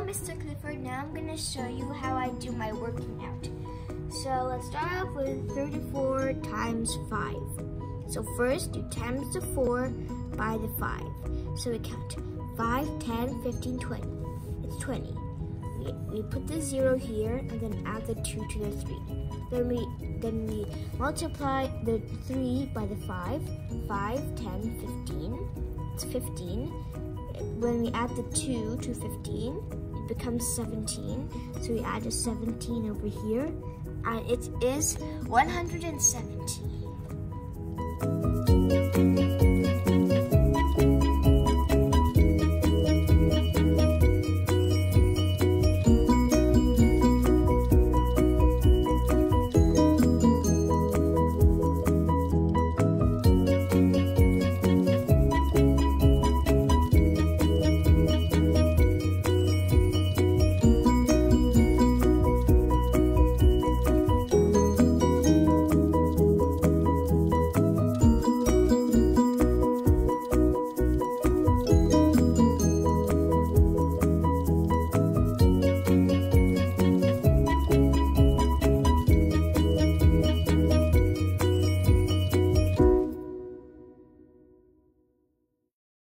Mr. Clifford. Now I'm going to show you how I do my working out. So let's start off with 34 times 5. So first, do times the 4 by the 5. So we count 5, 10, 15, 20. It's 20. We, we put the 0 here and then add the 2 to the 3. Then we, then we multiply the 3 by the 5. 5, 10, 15. It's 15. When we add the 2 to 15, it becomes 17. So we add a 17 over here and it is 117.